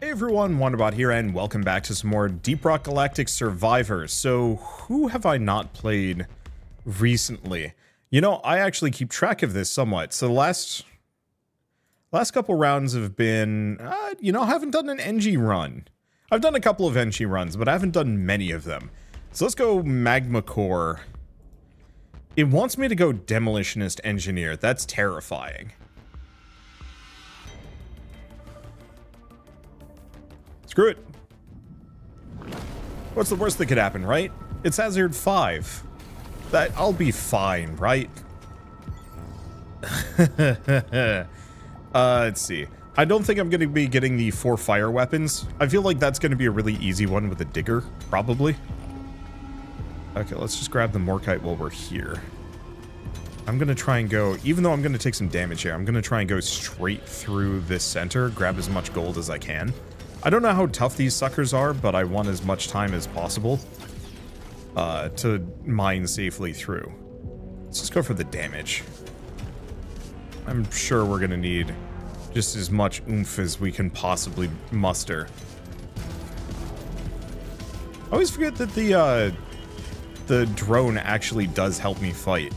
Hey everyone, Wanderbot here, and welcome back to some more Deep Rock Galactic Survivor. So, who have I not played recently? You know, I actually keep track of this somewhat. So, the last last couple rounds have been, uh, you know, I haven't done an NG run. I've done a couple of NG runs, but I haven't done many of them. So let's go Magma Core. It wants me to go Demolitionist Engineer. That's terrifying. Screw it. What's the worst that could happen, right? It's Hazard 5. That I'll be fine, right? uh, let's see. I don't think I'm going to be getting the four fire weapons. I feel like that's going to be a really easy one with a digger, probably. Okay, let's just grab the Morkite while we're here. I'm going to try and go, even though I'm going to take some damage here, I'm going to try and go straight through this center, grab as much gold as I can. I don't know how tough these suckers are, but I want as much time as possible uh, to mine safely through. Let's just go for the damage. I'm sure we're to need just as much oomph as we can possibly muster. I always forget that the, uh, the drone actually does help me fight.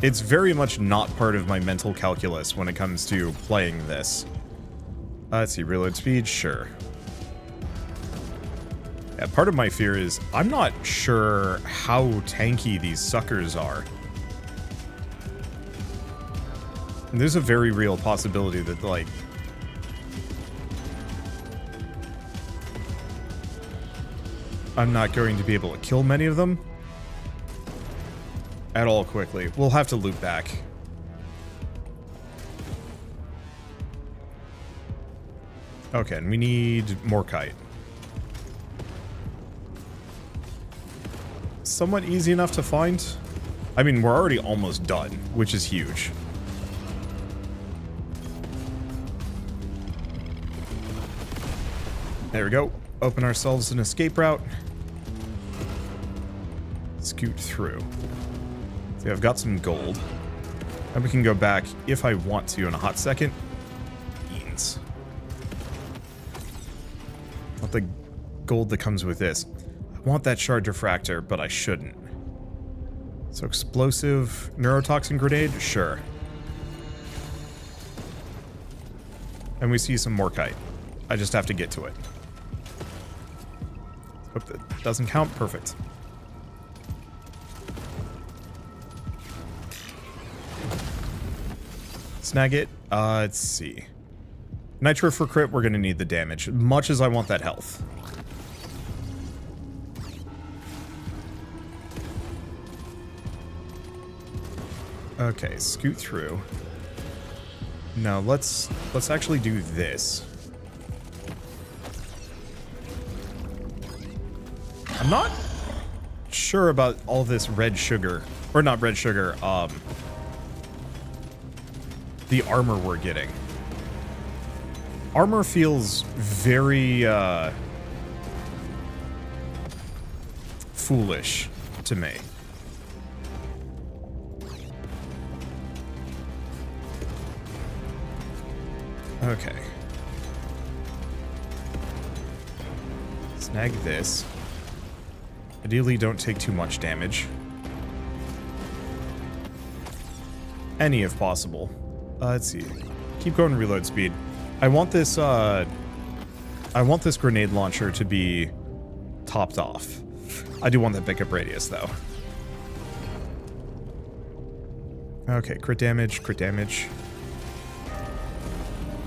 It's very much not part of my mental calculus when it comes to playing this. Uh, let's see, reload speed, sure. Yeah, part of my fear is I'm not sure how tanky these suckers are. And there's a very real possibility that, like... I'm not going to be able to kill many of them. At all quickly. We'll have to loop back. Okay, and we need Morkite. Somewhat easy enough to find. I mean, we're already almost done, which is huge. There we go. Open ourselves an escape route. Scoot through. See, I've got some gold. And we can go back if I want to in a hot second. Beans. Want the gold that comes with this. I want that shard diffractor, but I shouldn't. So explosive neurotoxin grenade? Sure. And we see some Morkite. I just have to get to it. Hope that doesn't count. Perfect. Snag it. Uh, let's see. Nitro for crit, we're to need the damage, much as I want that health. Okay, scoot through. Now let's let's actually do this. I'm not sure about all this red sugar. Or not red sugar, um... The armor we're getting. Armor feels very, uh... Foolish to me. Okay. Snag this. Ideally, don't take too much damage. Any if possible. Uh, let's see. Keep going reload speed. I want this, uh... I want this grenade launcher to be topped off. I do want that pickup radius, though. Okay, crit damage, crit damage.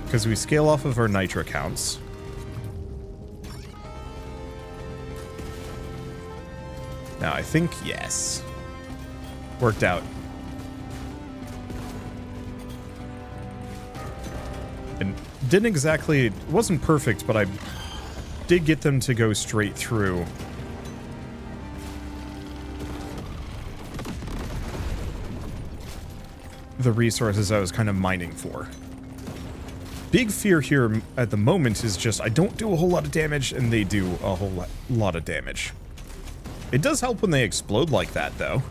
Because we scale off of our nitra counts. Now, I think yes. Worked out. Didn't exactly... It wasn't perfect, but I did get them to go straight through. The resources I was kind of mining for. Big fear here at the moment is just I don't do a whole lot of damage and they do a whole lot of damage. It does help when they explode like that, though.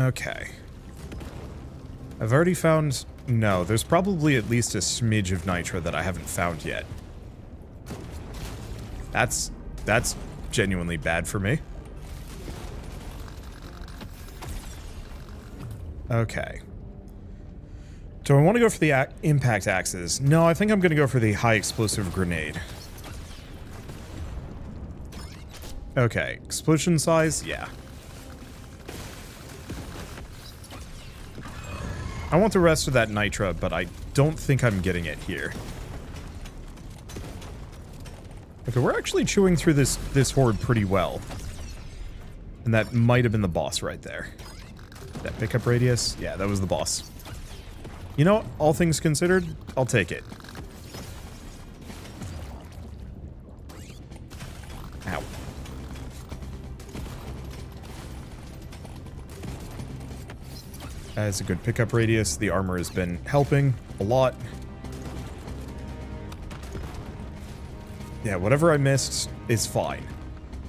Okay. I've already found... No, there's probably at least a smidge of nitra that I haven't found yet. That's... That's genuinely bad for me. Okay. Do I want to go for the impact axes? No, I think I'm going to go for the high explosive grenade. Okay, explosion size? Yeah. I want the rest of that nitra, but I don't think I'm getting it here. Okay, we're actually chewing through this, this horde pretty well. And that might have been the boss right there. That pickup radius? Yeah, that was the boss. You know, all things considered, I'll take it. That's a good pickup radius. The armor has been helping a lot. Yeah, whatever I missed is fine.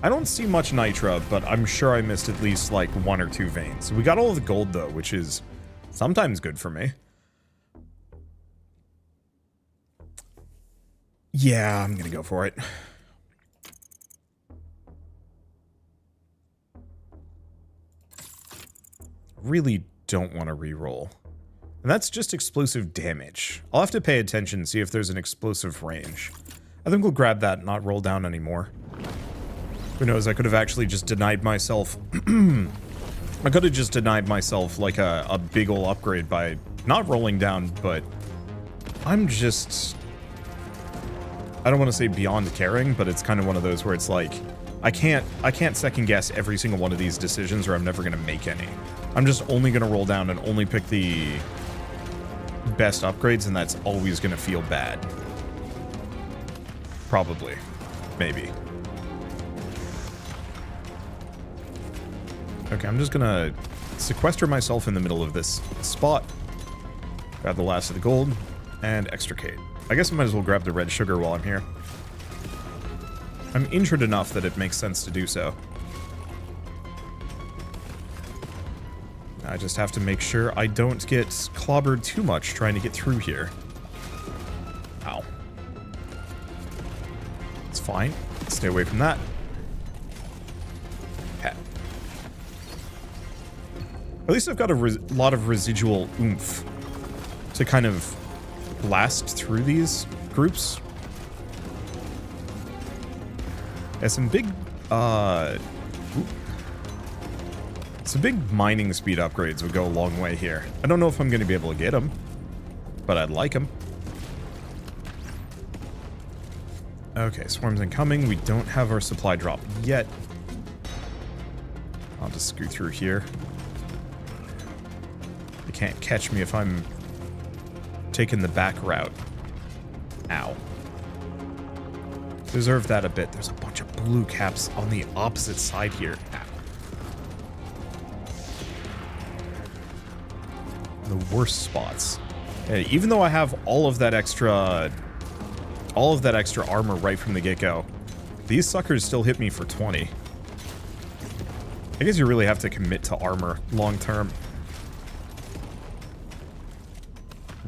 I don't see much nitra, but I'm sure I missed at least like one or two veins. We got all the gold though, which is sometimes good for me. Yeah, I'm gonna go for it. Really don't want to re-roll. And that's just explosive damage. I'll have to pay attention, see if there's an explosive range. I think we'll grab that and not roll down anymore. Who knows, I could have actually just denied myself... I could have just denied myself like a, a big ol' upgrade by not rolling down, but I'm just... I don't want to say beyond caring, but it's kind of one of those where it's like, I can't, I can't second guess every single one of these decisions or I'm never going to make any. I'm just only going to roll down and only pick the best upgrades and that's always going to feel bad. Probably. Maybe. Okay, I'm just gonna sequester myself in the middle of this spot. Grab the last of the gold, and extricate. I guess I might as well grab the red sugar while I'm here. I'm injured enough that it makes sense to do so. I just have to make sure I don't get clobbered too much trying to get through here. Ow. It's fine. Stay away from that. At least I've got a lot of residual oomph to kind of blast through these groups. Yeah, some big, uh, some big mining speed upgrades would go a long way here. I don't know if I'm going to be able to get them, but I'd like them. Okay, swarms incoming. We don't have our supply drop yet. I'll just screw through here. They can't catch me if I'm taking the back route. Ow. Deserve that a bit. There's a bunch of blue caps on the opposite side here. The worst spots. Hey, even though I have all of that extra... All of that extra armor right from the get-go, these suckers still hit me for 20. I guess you really have to commit to armor long term.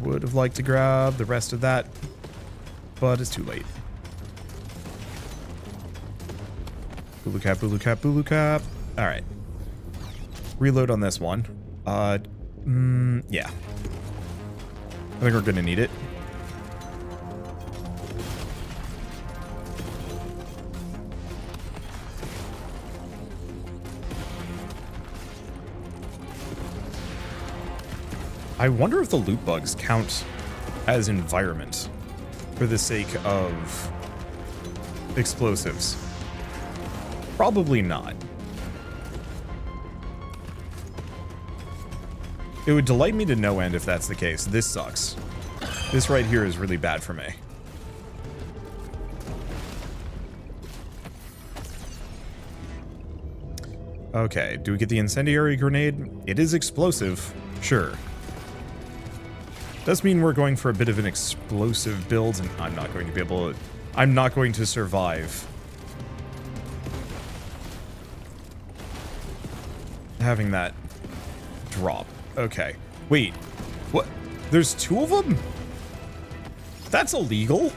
Would have liked to grab the rest of that, but it's too late. Boolo cap, Boolo cap, Boolo cap. All right. Reload on this one. Uh, mm, yeah. I think we're gonna need it. I wonder if the loot bugs count as environment for the sake of explosives. Probably not. It would delight me to no end if that's the case. This sucks. This right here is really bad for me. Okay, do we get the incendiary grenade? It is explosive, sure. Does mean we're going for a bit of an explosive build, and I'm not going to be able to... I'm not going to survive. Having that drop. Okay. Wait. What? There's two of them? That's illegal.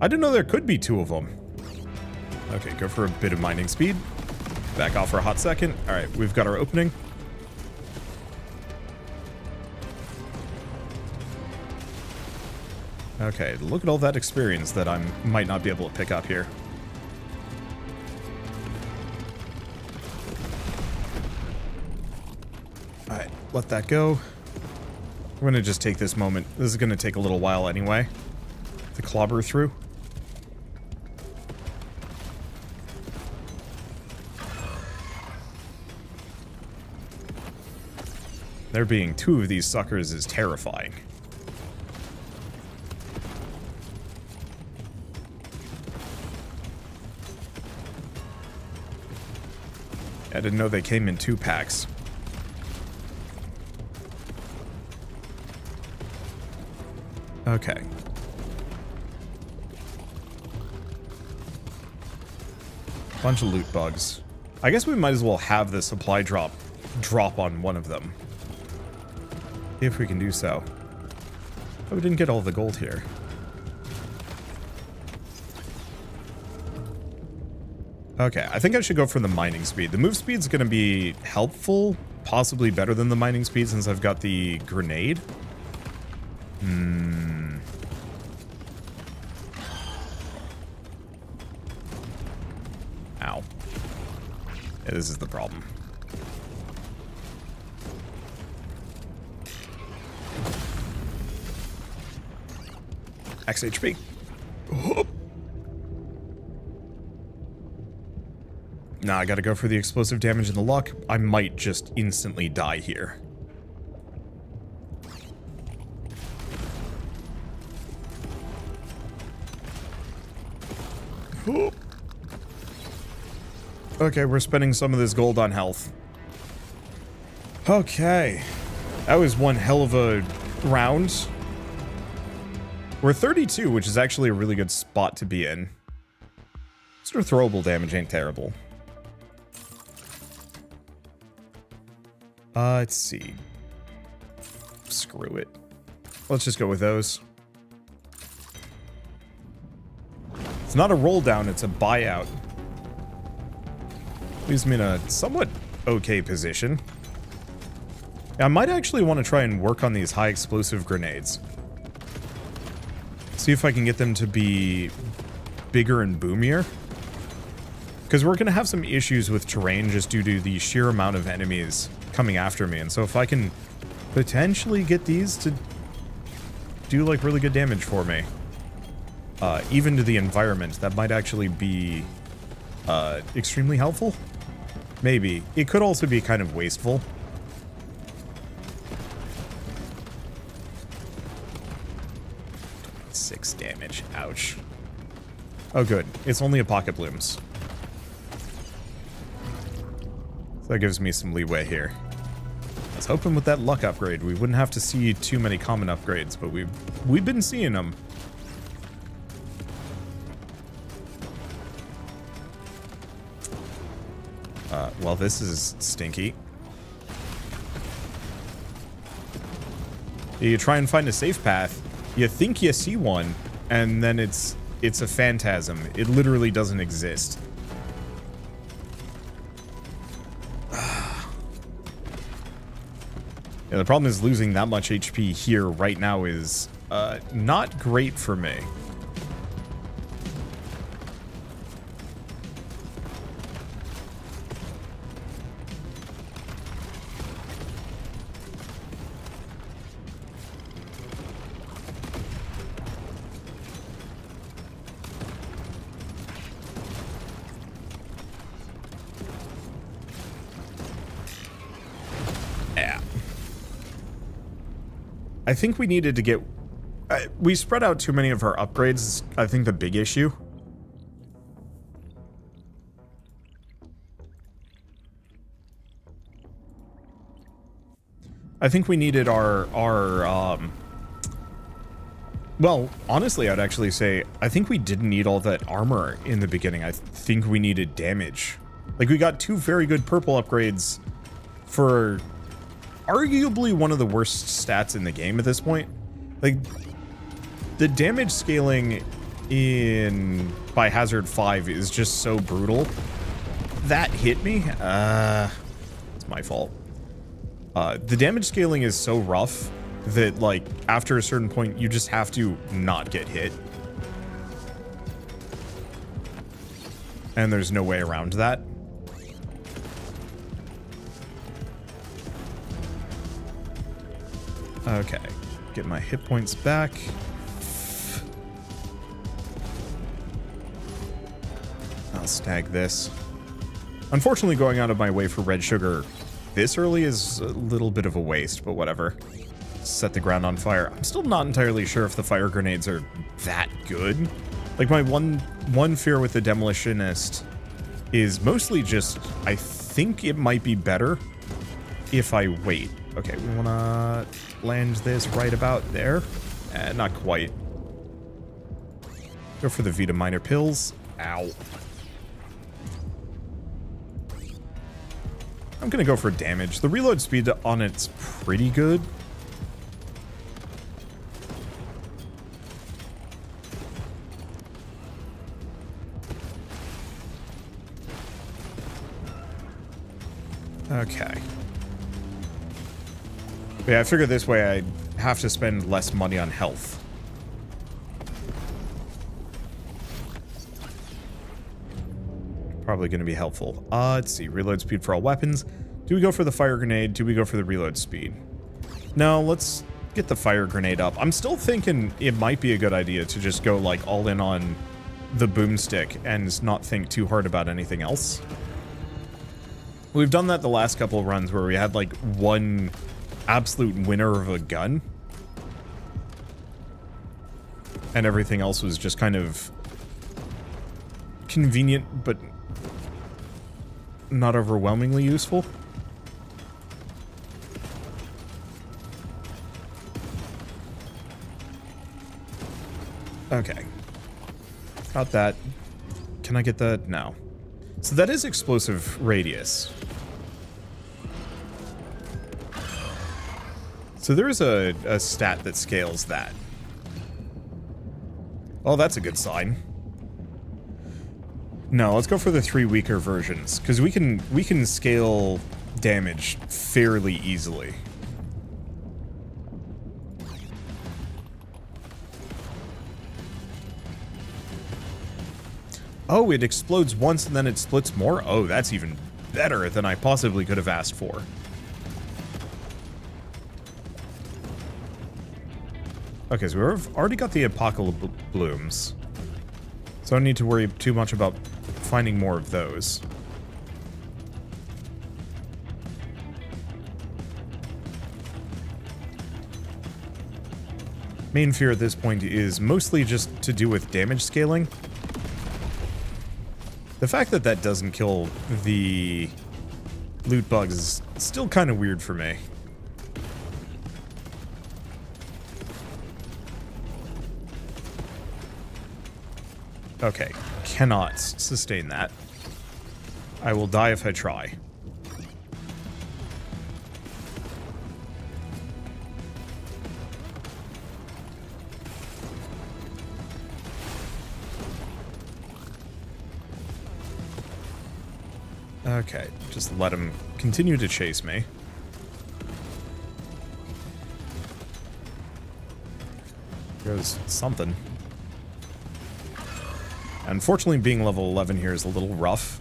I didn't know there could be two of them. Okay, go for a bit of mining speed. Back off for a hot second. All right, we've got our opening. Okay, look at all that experience that I might not be able to pick up here. Let that go. I'm to just take this moment. This is to take a little while anyway The clobber through. There being two of these suckers is terrifying. I didn't know they came in two packs. Okay. Bunch of loot bugs. I guess we might as well have the supply drop drop on one of them. If we can do so. Oh, we didn't get all the gold here. Okay, I think I should go for the mining speed. The move speed is going to be helpful, possibly better than the mining speed since I've got the grenade. Hmm. HP. Oh. Nah, I gotta go for the explosive damage and the luck. I might just instantly die here. Okay, we're spending some of this gold on health. Okay. That was one hell of a round. We're 32, which is actually a really good spot to be in. Sort of throwable damage ain't terrible. Uh, let's see. Screw it. Let's just go with those. It's not a roll down, it's a buyout. Leaves me in a somewhat okay position. I might actually want to try and work on these high explosive grenades. See if I can get them to be bigger and boomier. Because we're going to have some issues with terrain just due to the sheer amount of enemies coming after me. And so if I can potentially get these to do like really good damage for me, uh, even to the environment, that might actually be uh, extremely helpful. Maybe. It could also be kind of wasteful. Oh, good. It's only Apocablooms. So that gives me some leeway here. I was hoping with that luck upgrade we wouldn't have to see too many common upgrades, but we've, we've been seeing them. Uh, well, this is stinky. You try and find a safe path, you think you see one, and then it's it's a phantasm. It literally doesn't exist. yeah, the problem is losing that much HP here right now is uh, not great for me. I think we needed to get... Uh, we spread out too many of our upgrades, I think the big issue. I think we needed our, our, um... Well, honestly, I'd actually say, I think we didn't need all that armor in the beginning. I th think we needed damage. Like, we got two very good purple upgrades for arguably one of the worst stats in the game at this point. Like, the damage scaling in by Hazard 5 is just so brutal. That hit me. Uh, it's my fault. Uh, the damage scaling is so rough that, like, after a certain point, you just have to not get hit. And there's no way around that. Okay. Get my hit points back. I'll snag this. Unfortunately, going out of my way for red sugar this early is a little bit of a waste, but whatever. Set the ground on fire. I'm still not entirely sure if the fire grenades are that good. Like, my one, one fear with the Demolitionist is mostly just, I think it might be better if I wait. Okay, we want to land this right about there. Eh, not quite. Go for the Vita Minor pills. Ow. I'm going to go for damage. The reload speed on it's pretty good. Okay. Yeah, I figured this way I have to spend less money on health. Probably going to be helpful. Uh, let's see. Reload speed for all weapons. Do we go for the fire grenade? Do we go for the reload speed? No, let's get the fire grenade up. I'm still thinking it might be a good idea to just go like all in on the boomstick and not think too hard about anything else. We've done that the last couple of runs where we had like one absolute winner of a gun. And everything else was just kind of convenient, but not overwhelmingly useful. Okay. Got that. Can I get that? No. So that is explosive radius. So there is a, a stat that scales that. Oh, that's a good sign. No, let's go for the three weaker versions, because we can we can scale damage fairly easily. Oh, it explodes once and then it splits more? Oh, that's even better than I possibly could have asked for. Okay, so we've already got the Apocalypse Blooms. So I don't need to worry too much about finding more of those. Main fear at this point is mostly just to do with damage scaling. The fact that that doesn't kill the loot bugs is still kind of weird for me. Okay, cannot sustain that. I will die if I try. Okay, just let him continue to chase me. There's something. Unfortunately, being level 11 here is a little rough.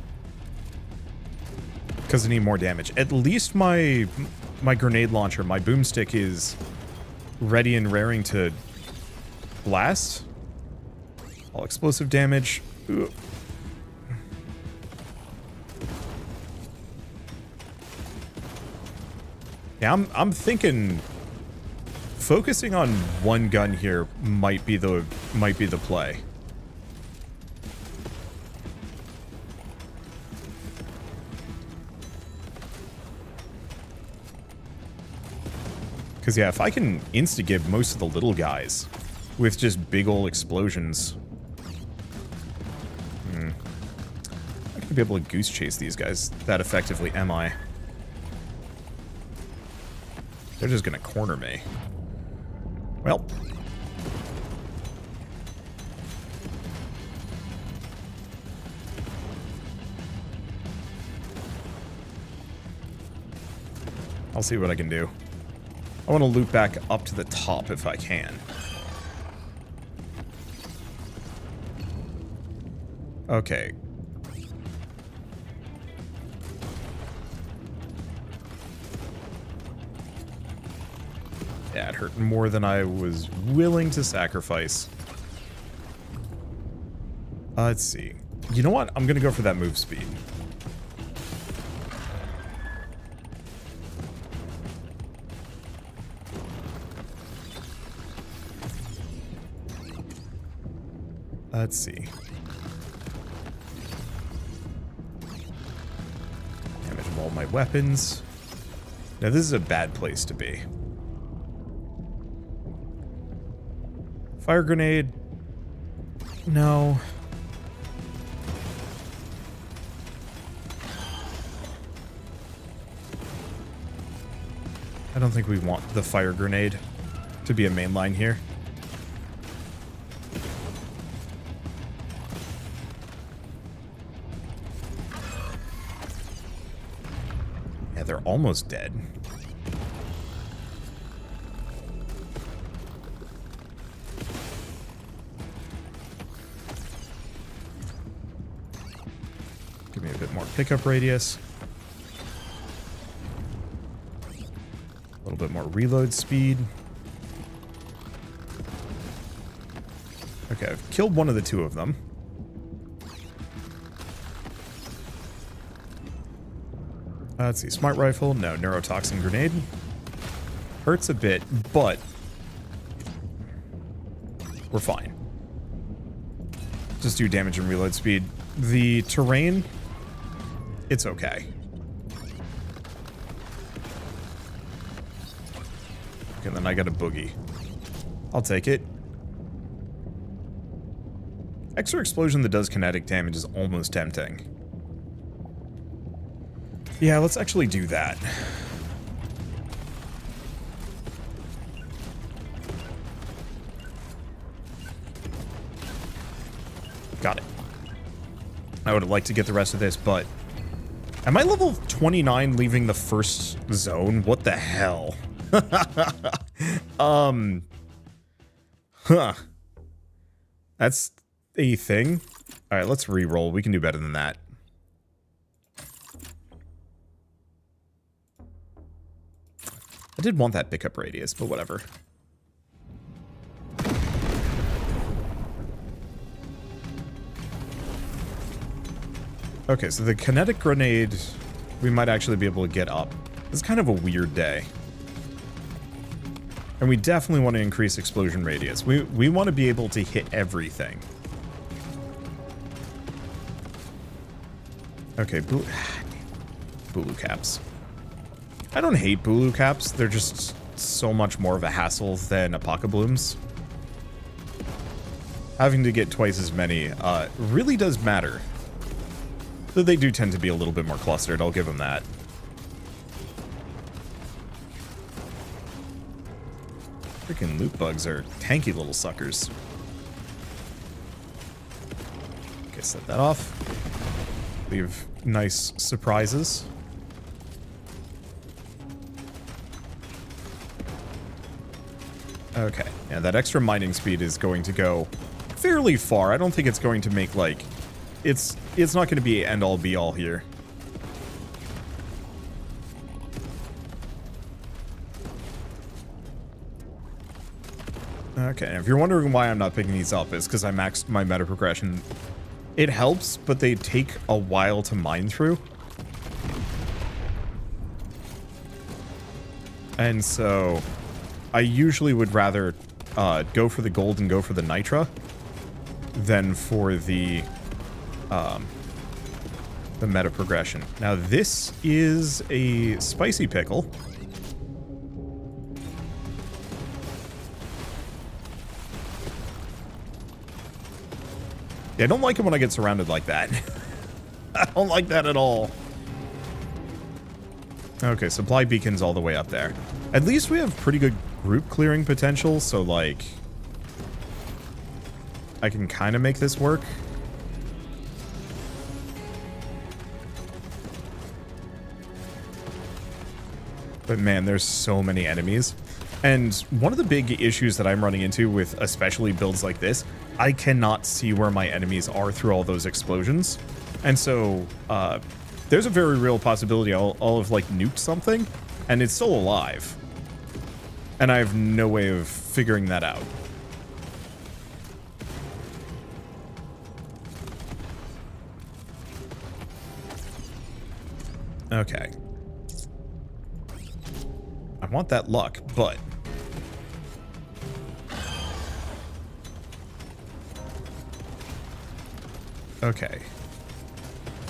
Because I need more damage. At least my my grenade launcher, my boomstick is ready and raring to blast. All explosive damage. Ugh. Yeah, I'm, I'm thinking focusing on one gun here might be the might be the play. Because yeah, if I can insta-give most of the little guys with just big ol' explosions. Hmm. I'm gonna be able to goose chase these guys that effectively, am I? They're just gonna corner me. Well. I'll see what I can do. I want to loop back up to the top if I can. Okay. That hurt more than I was willing to sacrifice. Uh, let's see. You know what? I'm going to go for that move speed. Let's see. Damage of all my weapons. Now this is a bad place to be. Fire grenade. No. I don't think we want the fire grenade to be a main line here. Almost dead. Give me a bit more pickup radius. A little bit more reload speed. Okay, I've killed one of the two of them. Uh, let's see, smart rifle, no, neurotoxin grenade. Hurts a bit, but we're fine. Just do damage and reload speed. The terrain, it's okay. Okay, then I got a boogie. I'll take it. Extra explosion that does kinetic damage is almost tempting. Yeah, let's actually do that. Got it. I would have liked to get the rest of this, but... Am I level 29 leaving the first zone? What the hell? um... Huh. That's a thing? Alright, let's re-roll. We can do better than that. I did want that pickup radius, but whatever. Okay, so the kinetic grenade, we might actually be able to get up. It's kind of a weird day. And we definitely want to increase explosion radius. We, we want to be able to hit everything. Okay, Boolo, Boolo caps. I don't hate Boolo caps. They're just so much more of a hassle than Apocablooms. Having to get twice as many uh, really does matter. Though they do tend to be a little bit more clustered, I'll give them that. Freaking loot bugs are tanky little suckers. Okay, set that off. Leave nice surprises. Okay, yeah, that extra mining speed is going to go fairly far. I don't think it's going to make, like... It's, it's not going to be end-all be-all here. Okay, if you're wondering why I'm not picking these up, it's because I maxed my meta progression. It helps, but they take a while to mine through. And so, I usually would rather uh, go for the gold and go for the nitra than for the um, the meta progression. Now this is a spicy pickle. I don't like it when I get surrounded like that. I don't like that at all. Okay, supply beacon's all the way up there. At least we have pretty good group clearing potential, so like... I can kind of make this work. But man, there's so many enemies. And one of the big issues that I'm running into with especially builds like this, I cannot see where my enemies are through all those explosions. And so, uh, there's a very real possibility I'll, I'll have like nuked something and it's still alive. And I have no way of figuring that out. Okay. I want that luck, but... Okay.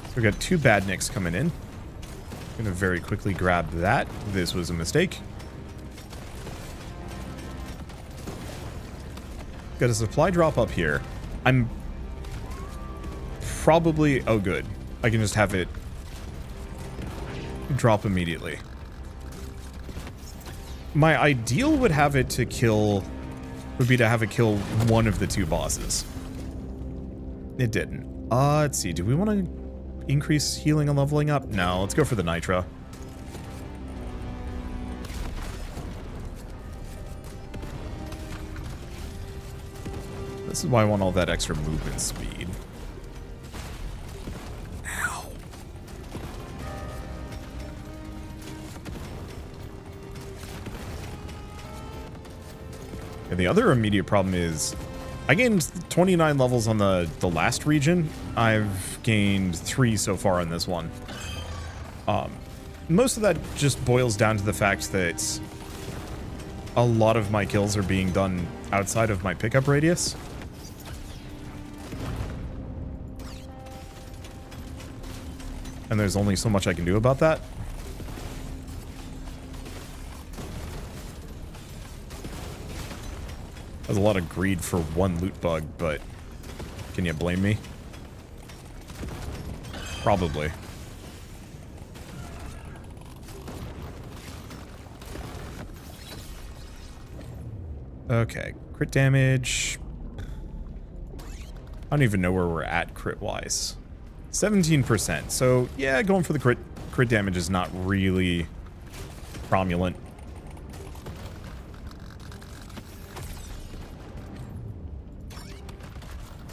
So we got two bad nicks coming in. I'm gonna very quickly grab that. This was a mistake. Got a supply drop up here. I'm probably... Oh, good. I can just have it drop immediately. My ideal would have it to kill... Would be to have it kill one of the two bosses. It didn't. Uh, let's see. Do we want to increase healing and leveling up? No, let's go for the Nitro. This is why I want all that extra movement speed. Ow. And the other immediate problem is I gained 29 levels on the, the last region. I've gained three so far on this one. Um, most of that just boils down to the fact that a lot of my kills are being done outside of my pickup radius. And there's only so much I can do about that. There's a lot of greed for one loot bug, but can you blame me? Probably. Okay, crit damage. I don't even know where we're at crit-wise. 17%. So, yeah, going for the crit, crit damage is not really prominent.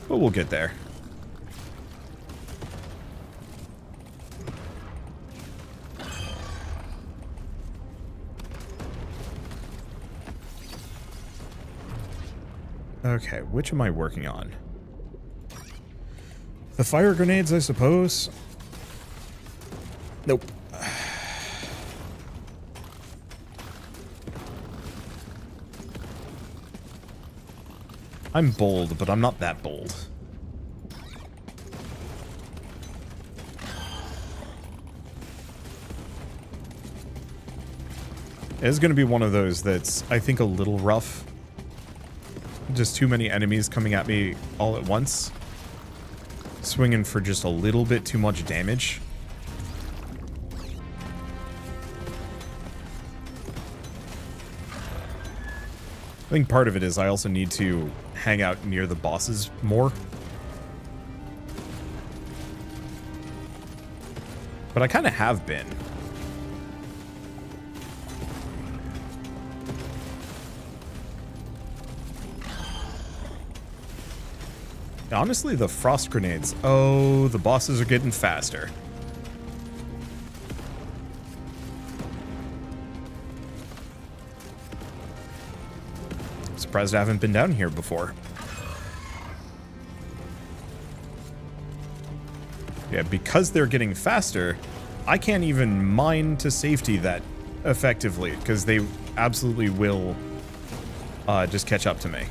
But we'll get there. Okay, which am I working on? The fire grenades, I suppose. Nope. I'm bold, but I'm not that bold. It's going to be one of those that's, I think, a little rough. Just too many enemies coming at me all at once swinging for just a little bit too much damage. I think part of it is I also need to hang out near the bosses more. But I kind of have been. Honestly, the frost grenades. Oh, the bosses are getting faster. Surprised I haven't been down here before. Yeah, because they're getting faster, I can't even mine to safety that effectively, because they absolutely will uh, just catch up to me.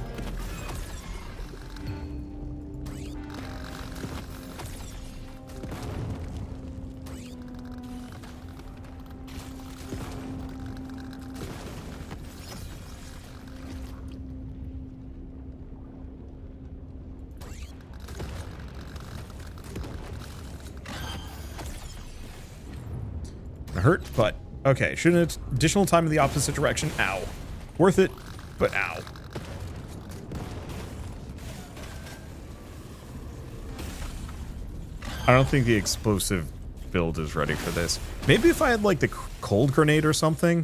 Okay, should an additional time in the opposite direction. Ow. Worth it, but ow. I don't think the explosive build is ready for this. Maybe if I had like the cold grenade or something.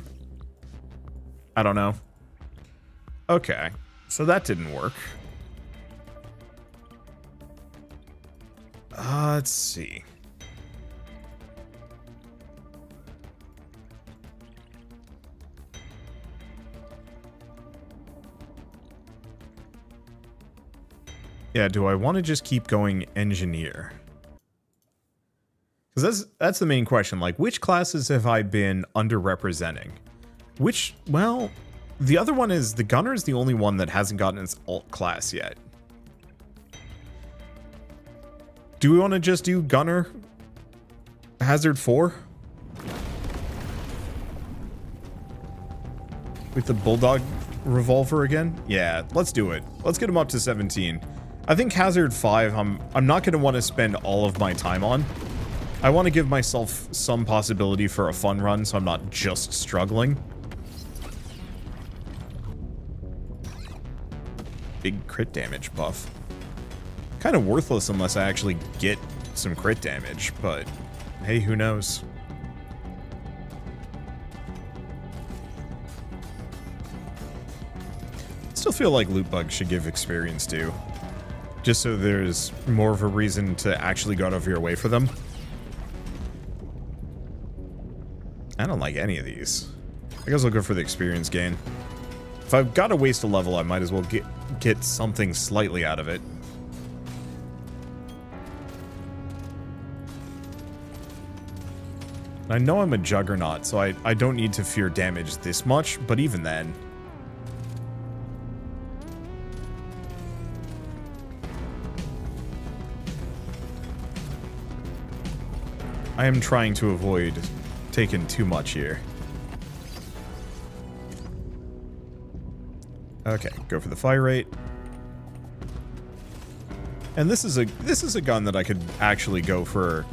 I don't know. Okay, so that didn't work. Uh, let's see. Yeah, do I want to just keep going engineer? Because that's that's the main question. Like, which classes have I been underrepresenting? Which, well, the other one is the gunner is the only one that hasn't gotten its alt class yet. Do we want to just do gunner hazard 4? With the bulldog revolver again? Yeah, let's do it. Let's get him up to 17. I think hazard 5 I'm I'm not going to want to spend all of my time on. I want to give myself some possibility for a fun run so I'm not just struggling. Big crit damage buff. Kind of worthless unless I actually get some crit damage, but hey, who knows? Still feel like loot bugs should give experience too. Just so there's more of a reason to actually go out of your way for them. I don't like any of these. I guess I'll go for the experience gain. If I've got to waste a level, I might as well get, get something slightly out of it. I know I'm a juggernaut, so I, I don't need to fear damage this much, but even then... I am trying to avoid taking too much here. Okay, go for the fire rate. And this is a this is a gun that I could actually go for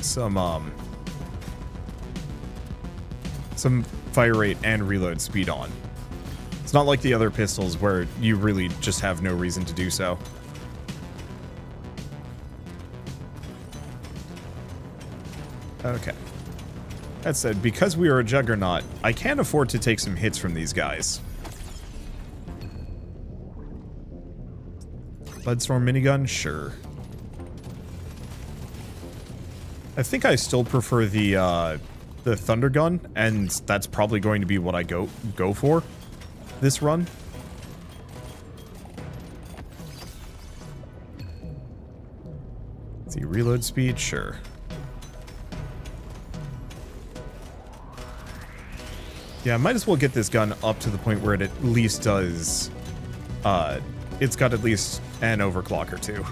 some um some fire rate and reload speed on. It's not like the other pistols where you really just have no reason to do so. Okay. That said, because we are a juggernaut, I can't afford to take some hits from these guys. Bloodstorm minigun? Sure. I think I still prefer the uh, the thunder gun, and that's probably going to be what I go go for this run. See, reload speed? Sure. Yeah, might as well get this gun up to the point where it at least does... Uh, it's got at least an overclock or two.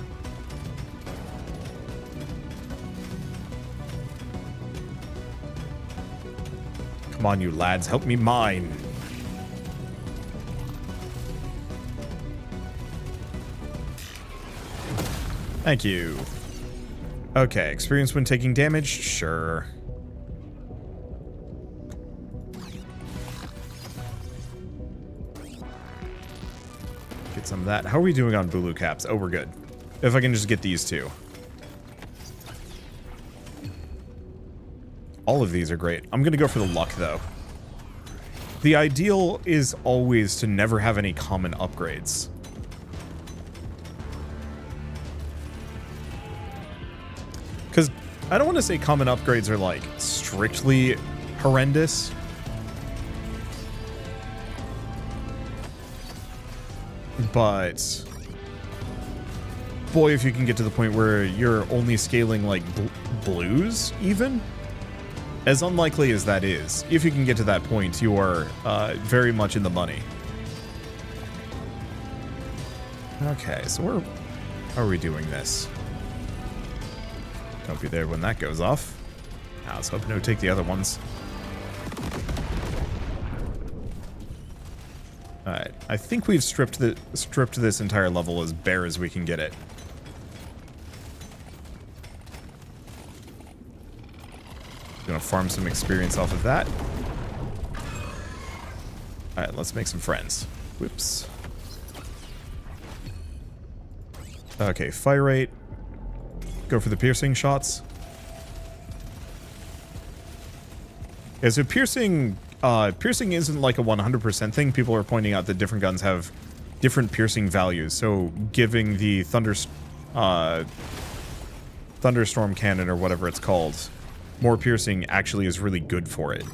Come on, you lads, help me mine. Thank you. Okay, experience when taking damage? Sure. That. How are we doing on Boolo caps? Oh, we're good. If I can just get these two. All of these are great. I'm going to go for the luck, though. The ideal is always to never have any common upgrades. Because I don't want to say common upgrades are, like, strictly horrendous. But boy, if you can get to the point where you're only scaling like bl blues, even as unlikely as that is, if you can get to that point, you are uh, very much in the money. Okay, so where are we doing this? Don't be there when that goes off. I was hoping it would take the other ones. I think we've stripped the stripped this entire level as bare as we can get it. Gonna farm some experience off of that. All right, let's make some friends. Whoops. Okay, fire rate. Go for the piercing shots. Yeah, so piercing, uh, piercing isn't like a 100% thing. People are pointing out that different guns have different piercing values. So giving the thunder, uh, thunderstorm cannon or whatever it's called, more piercing actually is really good for it.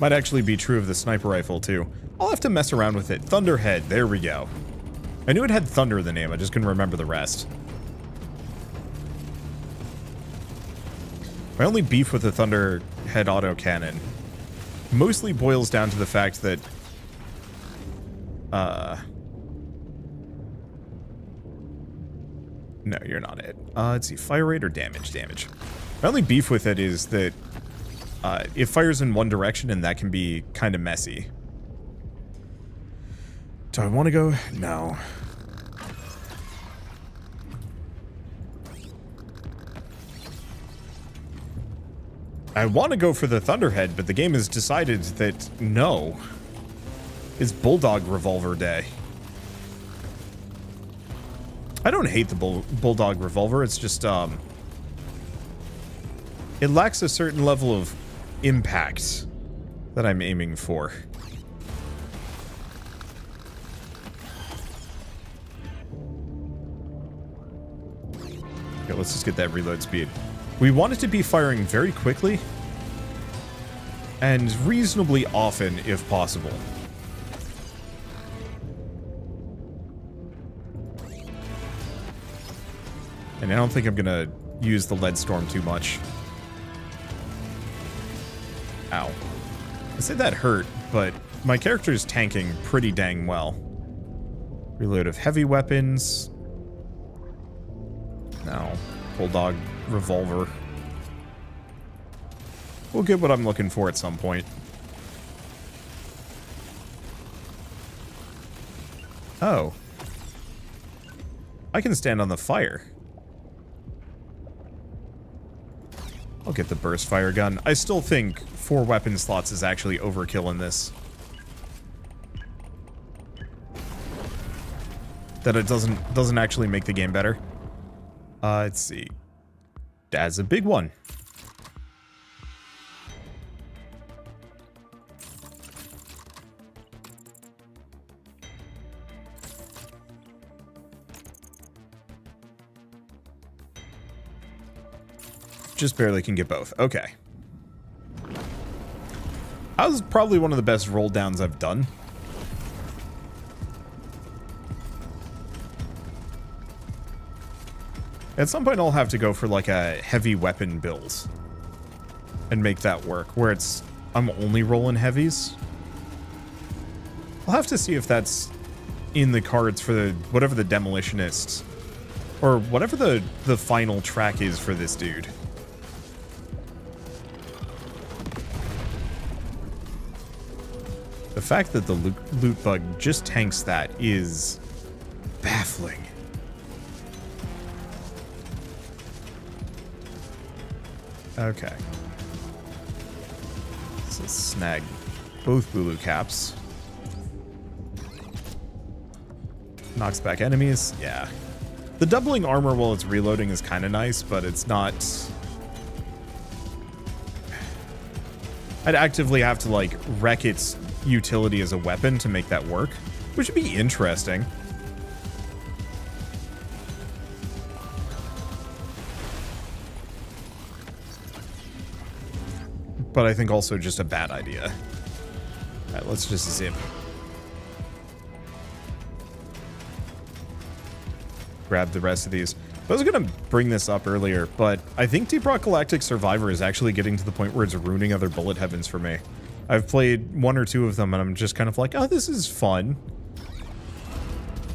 Might actually be true of the sniper rifle, too. I'll have to mess around with it. Thunderhead, there we go. I knew it had Thunder in the name, I just couldn't remember the rest. My only beef with the Thunderhead autocannon mostly boils down to the fact that... Uh... No, you're not it. Uh, let's see, fire rate or damage? Damage. My only beef with it is that uh, it fires in one direction and that can be kind of messy. Do I want to go? No. I want to go for the Thunderhead, but the game has decided that no. It's Bulldog Revolver Day. I don't hate the Bull Bulldog Revolver, it's just, um... It lacks a certain level of impact that I'm aiming for. Let's just get that reload speed. We want it to be firing very quickly and reasonably often if possible. And I don't think I'm to use the lead storm too much. Ow. I say that hurt, but my character is tanking pretty dang well. Reload of heavy weapons. No. Bulldog revolver. We'll get what I'm looking for at some point. Oh. I can stand on the fire. I'll get the burst fire gun. I still think four weapon slots is actually overkill in this. That it doesn't doesn't actually make the game better. Uh, let's see. That's a big one. Just barely can get both. Okay. That was probably one of the best roll downs I've done. At some point I'll have to go for like a heavy weapon build. And make that work, where it's I'm only rolling heavies. I'll have to see if that's in the cards for the whatever the demolitionist or whatever the the final track is for this dude. The fact that the loot bug just tanks that is baffling. Okay. So snag both Boolo caps. Knocks back enemies. Yeah. The doubling armor while it's reloading is kind of nice, but it's not... I'd actively have to, like, wreck its utility as a weapon to make that work, which would be interesting. But I think also just a bad idea. Alright, let's just zip. Grab the rest of these. I was going to bring this up earlier, but I think Deep Rock Galactic Survivor is actually getting to the point where it's ruining other bullet heavens for me. I've played one or two of them and I'm just kind of like, oh, this is fun.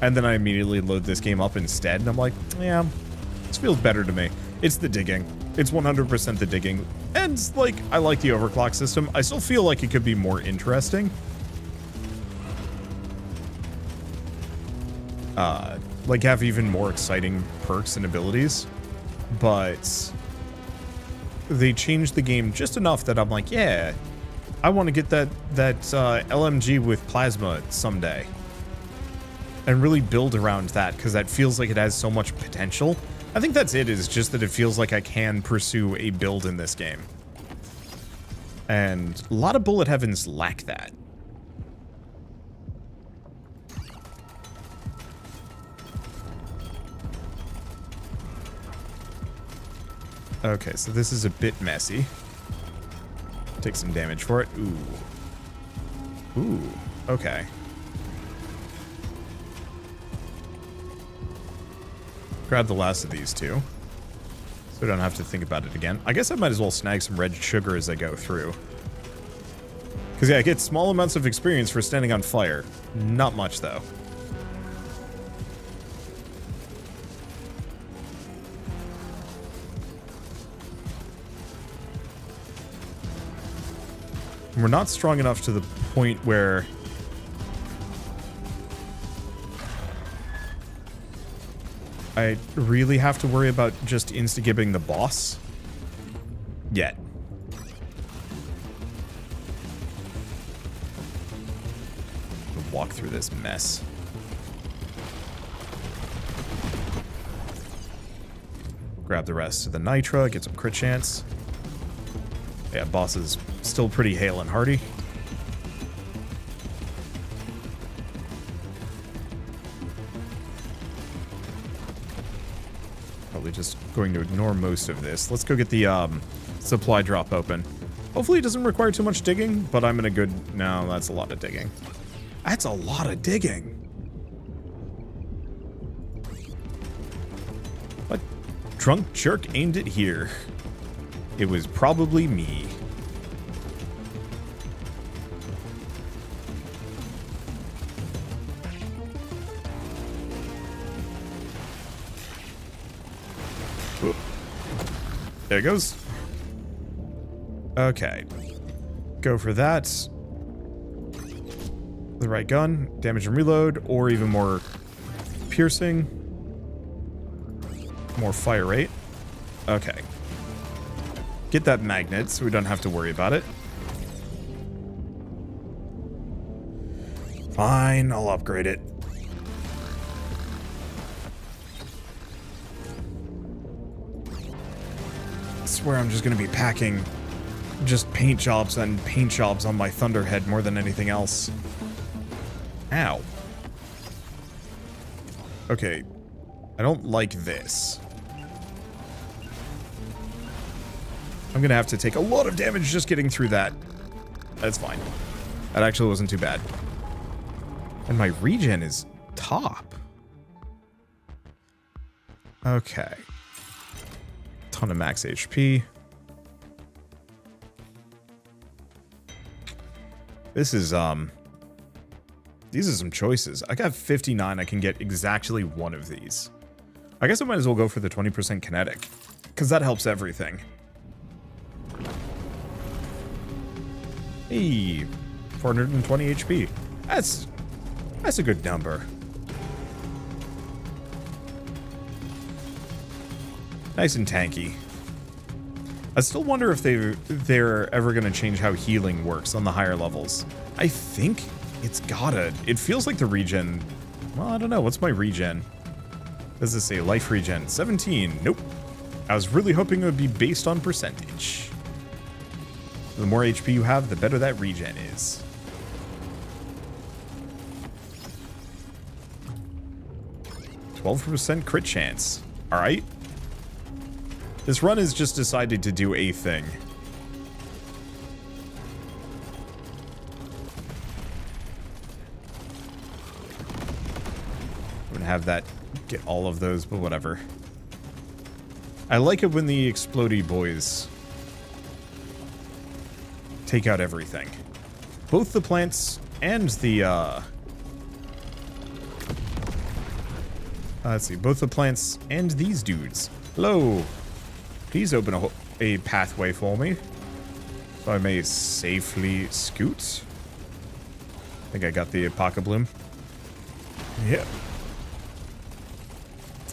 And then I immediately load this game up instead and I'm like, yeah, this feels better to me. It's the digging. It's 100% the digging. And, like, I like the overclock system. I still feel like it could be more interesting. Uh, like have even more exciting perks and abilities, but they changed the game just enough that I'm like, yeah, I want to get that that uh, LMG with plasma someday, and really build around that because that feels like it has so much potential. I think that's it. Is just that it feels like I can pursue a build in this game, and a lot of bullet heavens lack that. Okay, so this is a bit messy. Take some damage for it. Ooh. Ooh, okay. Grab the last of these two. So I don't have to think about it again. I guess I might as well snag some red sugar as I go through. Because yeah, I get small amounts of experience for standing on fire. Not much, though. we're not strong enough to the point where... I really have to worry about just insta-gibbing the boss. Yet. Walk through this mess. Grab the rest of the Nitra, get some crit chance. Yeah, boss is still pretty hale and hearty. Going to ignore most of this. Let's go get the um, supply drop open. Hopefully it doesn't require too much digging, but I'm in a good... No, that's a lot of digging. That's a lot of digging. What drunk jerk aimed it here? It was probably me. There it goes. Okay. Go for that. The right gun, damage and reload, or even more piercing. More fire rate. Okay. Get that magnet so we don't have to worry about it. Fine, I'll upgrade it. Swear I'm just going to be packing just paint jobs and paint jobs on my Thunderhead more than anything else. Ow. Okay. I don't like this. I'm to have to take a lot of damage just getting through that. That's fine. That actually wasn't too bad. And my regen is top. Okay ton max HP. This is, um... These are some choices. I got 59. I can get exactly one of these. I guess I might as well go for the 20% kinetic. Because that helps everything. Hey, 420 HP. That's, that's a good number. Nice and tanky. I still wonder if they, they're ever going to change how healing works on the higher levels. I think it's gotta. It feels like the regen... Well, I don't know. What's my regen? Does this say life regen? 17. Nope. I was really hoping it would be based on percentage. The more HP you have, the better that regen is. Twelve percent crit chance. All right. This run has just decided to do a thing. I'm gonna have that get all of those, but whatever. I like it when the explody boys take out everything. Both the plants and the, uh... uh let's see, both the plants and these dudes. Hello. Please open a, a pathway for me. So I may safely scoot. I think I got the Apocabloom. Yep.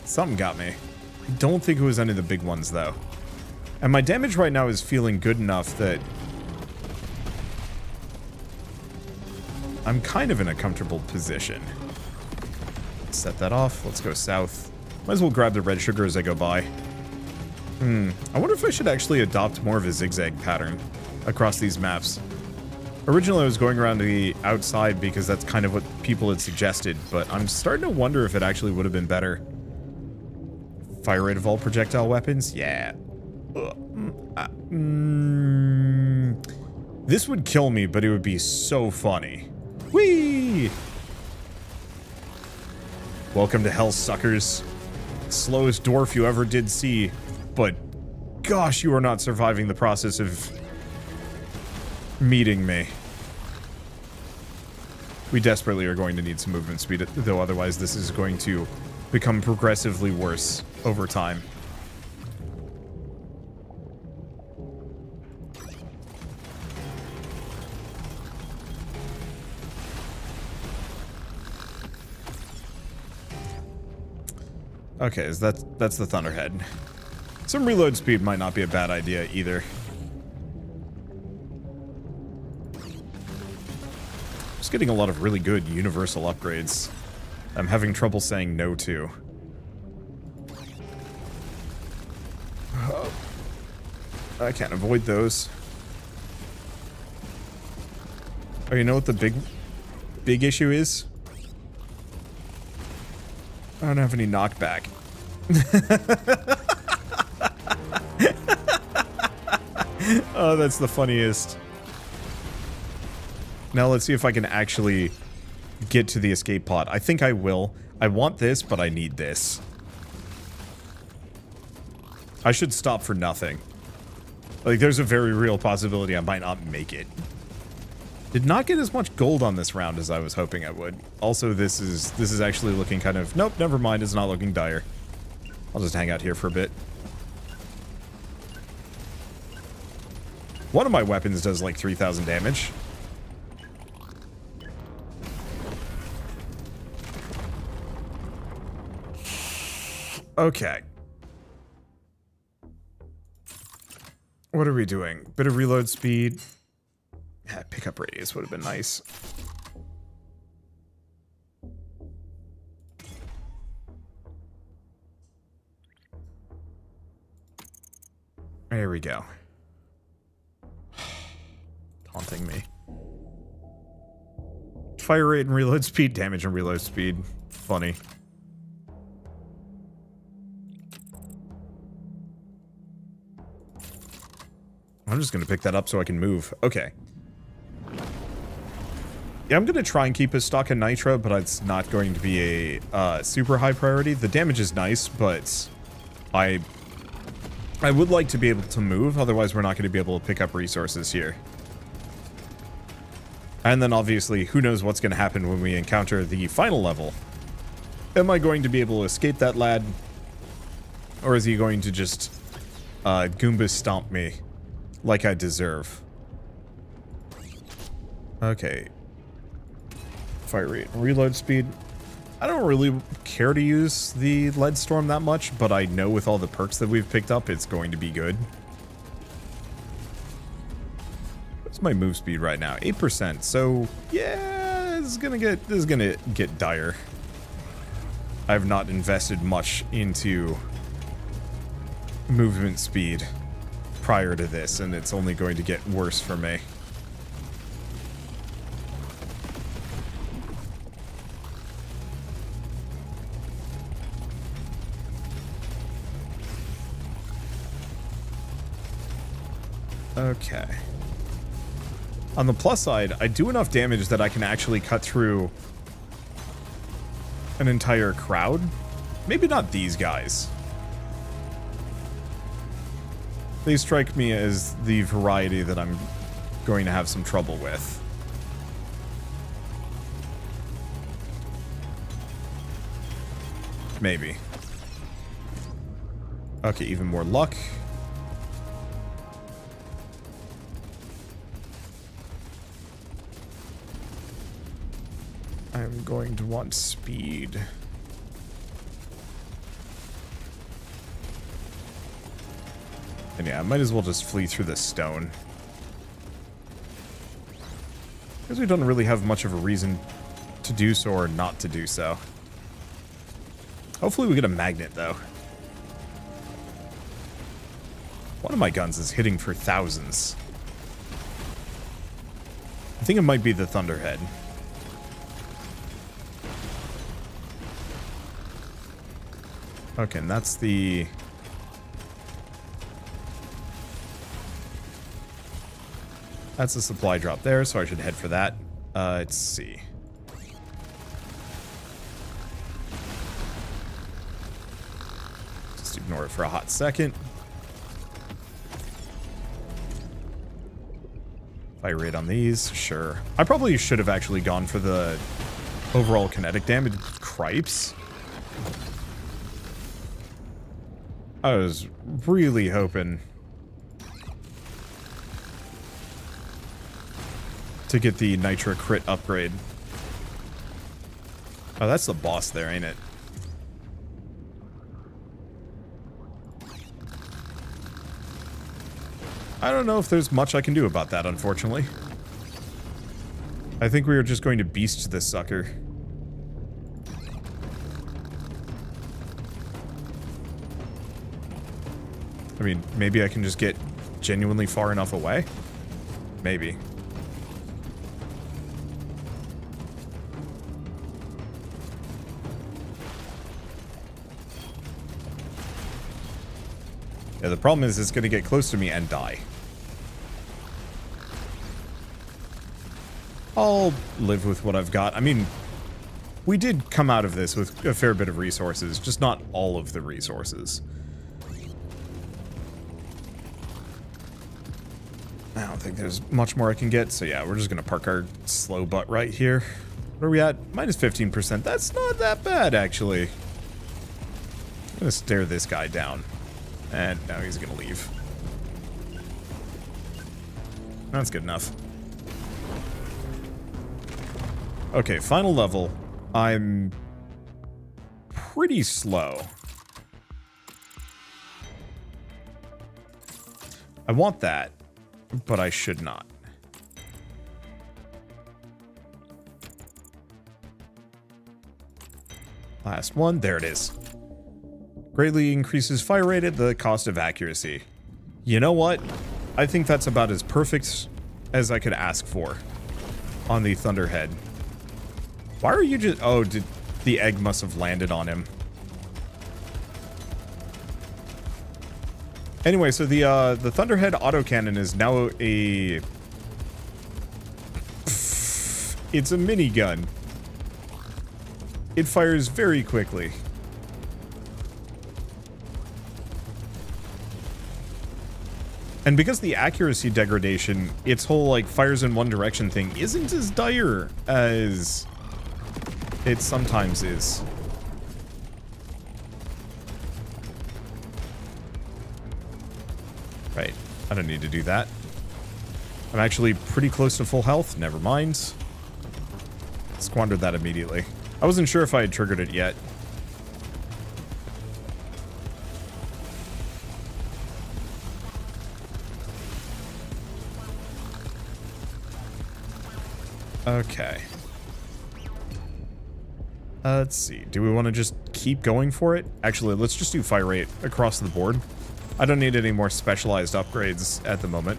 Something got me. I don't think it was any of the big ones, though. And my damage right now is feeling good enough that... I'm kind of in a comfortable position. Set that off. Let's go south. Might as well grab the red sugar as I go by. Hmm. I wonder if I should actually adopt more of a zigzag pattern across these maps. Originally, I was going around the outside because that's kind of what people had suggested, but I'm starting to wonder if it actually would have been better. Fire rate of all projectile weapons? Yeah. Mm, uh, mm, this would kill me, but it would be so funny. Whee! Welcome to hell, suckers. Slowest dwarf you ever did see, but gosh, you are not surviving the process of meeting me. We desperately are going to need some movement speed, though otherwise this is going to become progressively worse over time. Okay, so that's, that's the Thunderhead. Some reload speed might not be a bad idea either. Just getting a lot of really good universal upgrades. I'm having trouble saying no to. I can't avoid those. Oh, you know what the big, big issue is? I don't have any knockback. oh, that's the funniest. Now let's see if I can actually get to the escape pod. I think I will. I want this, but I need this. I should stop for nothing. Like, there's a very real possibility I might not make it. Did not get as much gold on this round as I was hoping I would. Also, this is this is actually looking kind of... Nope, never mind. It's not looking dire. I'll just hang out here for a bit. One of my weapons does like 3,000 damage. Okay. What are we doing? Bit of reload speed. Yeah, pickup radius would have been nice. There we go. Taunting me. Fire rate and reload speed, damage and reload speed. Funny. I'm just to pick that up so I can move. Okay. Yeah, I'm to try and keep a stock of Nitra, but it's not going to be a uh, super high priority. The damage is nice, but I I would like to be able to move, otherwise we're not going to be able to pick up resources here. And then obviously, who knows what's going to happen when we encounter the final level. Am I going to be able to escape that lad? Or is he going to just uh, Goomba stomp me like I deserve? Okay, fire rate and reload speed. I don't really care to use the lead storm that much, but I know with all the perks that we've picked up, it's going to be good. My move speed right now? 8%. So, yeah, this is gonna get this is gonna get dire. I've not invested much into movement speed prior to this, and it's only going to get worse for me. Okay. On the plus side, I do enough damage that I can actually cut through an entire crowd. Maybe not these guys. They strike me as the variety that I'm going to have some trouble with. Maybe. Okay, even more luck. I'm going to want speed. And yeah, I might as well just flee through the stone. Because we don't really have much of a reason to do so or not to do so. Hopefully we get a magnet, though. One of my guns is hitting for thousands. I think it might be the Thunderhead. Okay, and that's the... That's the supply drop there, so I should head for that. Uh, let's see. Just ignore it for a hot second. If I raid on these, sure. I probably should have actually gone for the overall kinetic damage cripes. I was really hoping to get the Nitra crit upgrade. Oh, that's the boss there, ain't it? I don't know if there's much I can do about that, unfortunately. I think we are just going to beast this sucker. I mean, maybe I can just get genuinely far enough away? Maybe. Yeah, the problem is it's going to get close to me and die. I'll live with what I've got. I mean, we did come out of this with a fair bit of resources, just not all of the resources. I don't think there's much more I can get, so yeah, we're just to park our slow butt right here. Where are we at? Minus 15%. That's not that bad, actually. I'm to stare this guy down. And now he's gonna leave. That's good enough. Okay, final level. I'm pretty slow. I want that, but I should not. Last one. There it is. Greatly increases fire rate at the cost of accuracy. You know what? I think that's about as perfect as I could ask for on the Thunderhead. Why are you just... Oh, did, the egg must have landed on him. Anyway, so the uh, the Thunderhead autocannon is now a... It's a minigun. It fires very quickly. And because the accuracy degradation, its whole like fires in one direction thing isn't as dire as it sometimes is. I don't need to do that. I'm actually pretty close to full health, never mind. Squandered that immediately. I wasn't sure if I had triggered it yet. Okay. Uh, let's see. Do we want to just keep going for it? Actually, let's just do fire rate across the board. I don't need any more specialized upgrades at the moment.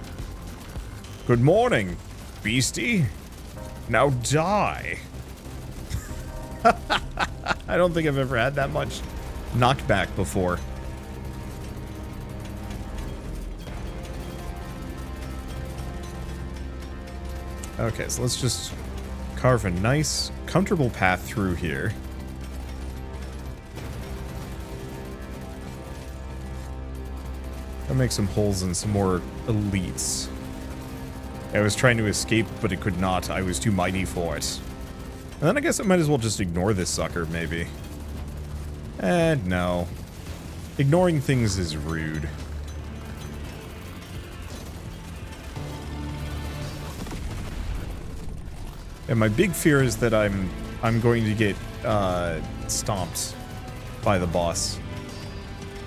Good morning, beastie. Now die. I don't think I've ever had that much knockback before. Okay, so let's just carve a nice, comfortable path through here. I'll make some holes in some more elites. I was trying to escape, but it could not. I was too mighty for it. And then I guess I might as well just ignore this sucker, maybe. And no. Ignoring things is rude. And my big fear is that I'm I'm going to get uh, stomped by the boss.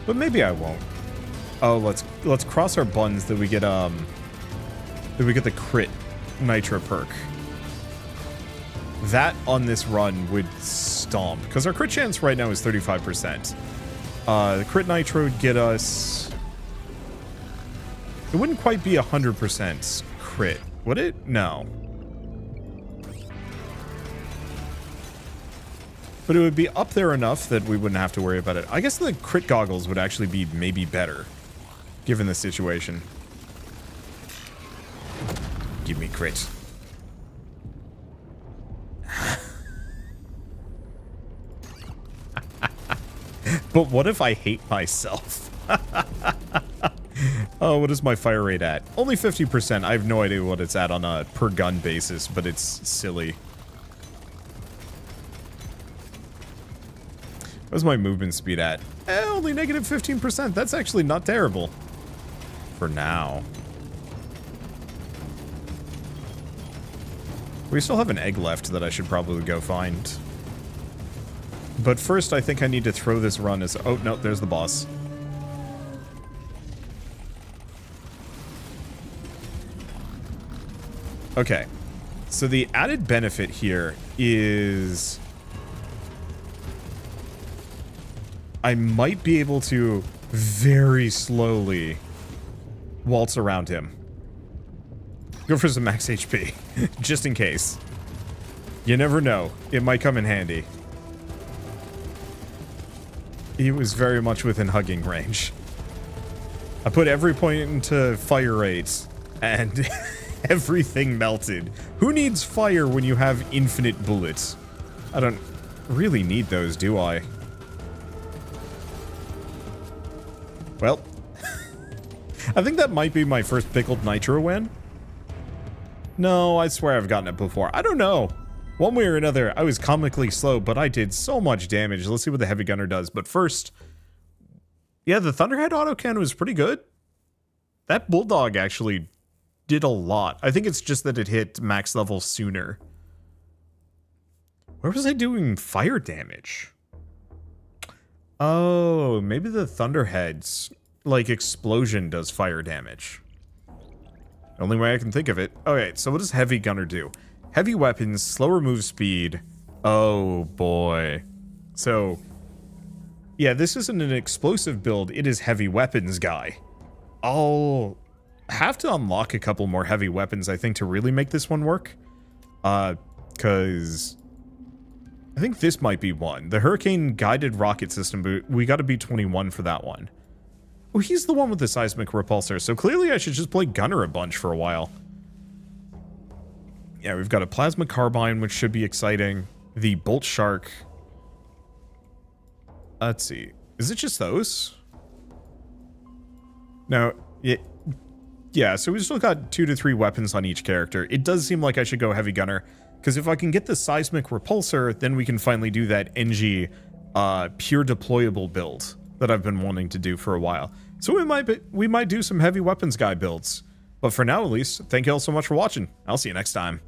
But maybe I won't. Oh, let's let's cross our buns that we get um that we get the crit nitra perk. That on this run would stomp because our crit chance right now is 35%. Uh, the crit nitra would get us. It wouldn't quite be 100% crit, would it? No. But it would be up there enough that we wouldn't have to worry about it. I guess the crit goggles would actually be maybe better, given the situation. Give me crit. but what if I hate myself? oh, what is my fire rate at? Only 50%. I have no idea what it's at on a per gun basis, but it's silly. What's my movement speed at? Eh, only negative 15%. That's actually not terrible. For now. We still have an egg left that I should probably go find. But first, I think I need to throw this run as... Oh, no, there's the boss. Okay. So the added benefit here is... I might be able to very slowly waltz around him. Go for some max HP, just in case. You never know. It might come in handy. He was very much within hugging range. I put every point into fire rates, and everything melted. Who needs fire when you have infinite bullets? I don't really need those, do I? Well, I think that might be my first pickled nitro win. No, I swear I've gotten it before. I don't know. One way or another, I was comically slow, but I did so much damage. Let's see what the heavy gunner does. But first, yeah, the Thunderhead autocannon was pretty good. That Bulldog actually did a lot. I think it's just that it hit max level sooner. Where was I doing fire damage? Oh, maybe the Thunderhead's, like, explosion does fire damage. Only way I can think of it. Okay, so what does Heavy Gunner do? Heavy weapons, slower move speed. Oh, boy. So, yeah, this isn't an explosive build. It is heavy weapons guy. I'll have to unlock a couple more heavy weapons, I think, to really make this one work. Uh, because I think this might be one. The Hurricane Guided Rocket System, but we got to be 21 for that one. Oh, he's the one with the seismic repulsor, so clearly I should just play Gunner a bunch for a while. Yeah, we've got a Plasma Carbine, which should be exciting. The Boltshark. Let's see. Is it just those? No, it, yeah, so we've still got two to three weapons on each character. It does seem like I should go Heavy Gunner, because if I can get the Seismic Repulsor, then we can finally do that NG uh, pure deployable build that I've been wanting to do for a while. So we might be, we might do some heavy weapons guy builds. But for now, at least, thank you all so much for watching. I'll see you next time.